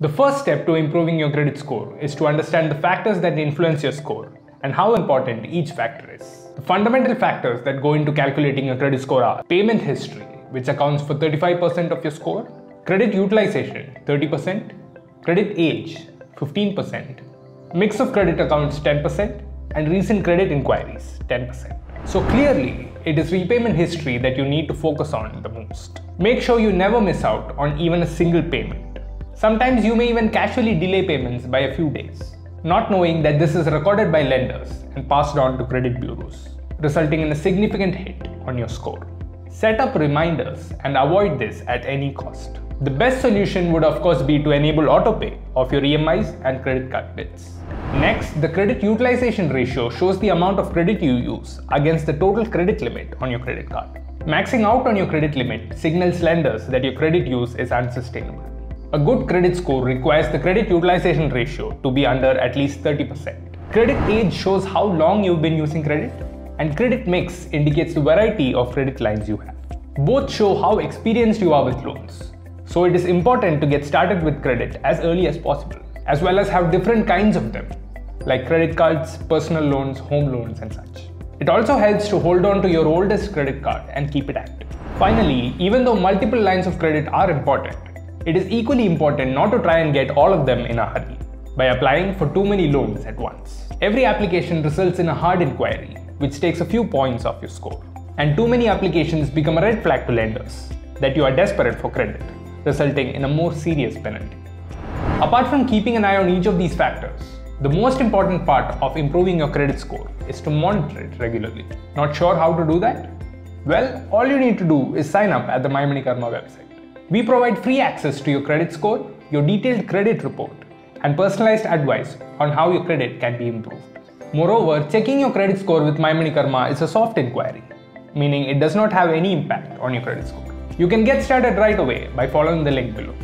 The first step to improving your credit score is to understand the factors that influence your score and how important each factor is. The fundamental factors that go into calculating your credit score are payment history, which accounts for 35% of your score, credit utilization, 30%, credit age, 15%, mix of credit accounts, 10%, and recent credit inquiries, 10%. So clearly, it is repayment history that you need to focus on the most. Make sure you never miss out on even a single payment. Sometimes you may even casually delay payments by a few days, not knowing that this is recorded by lenders and passed on to credit bureaus, resulting in a significant hit on your score. Set up reminders and avoid this at any cost. The best solution would of course be to enable autopay of your EMIs and credit card bills. Next, the credit utilization ratio shows the amount of credit you use against the total credit limit on your credit card. Maxing out on your credit limit signals lenders that your credit use is unsustainable. A good credit score requires the credit utilization ratio to be under at least 30%. Credit age shows how long you've been using credit, and credit mix indicates the variety of credit lines you have. Both show how experienced you are with loans. So it is important to get started with credit as early as possible, as well as have different kinds of them, like credit cards, personal loans, home loans, and such. It also helps to hold on to your oldest credit card and keep it active. Finally, even though multiple lines of credit are important, it is equally important not to try and get all of them in a hurry by applying for too many loans at once. Every application results in a hard inquiry, which takes a few points off your score. And too many applications become a red flag to lenders that you are desperate for credit, resulting in a more serious penalty. Apart from keeping an eye on each of these factors, the most important part of improving your credit score is to monitor it regularly. Not sure how to do that? Well, all you need to do is sign up at the MyMoneyKarma website. We provide free access to your credit score, your detailed credit report, and personalized advice on how your credit can be improved. Moreover, checking your credit score with MyMoneyKarma is a soft inquiry, meaning it does not have any impact on your credit score. You can get started right away by following the link below.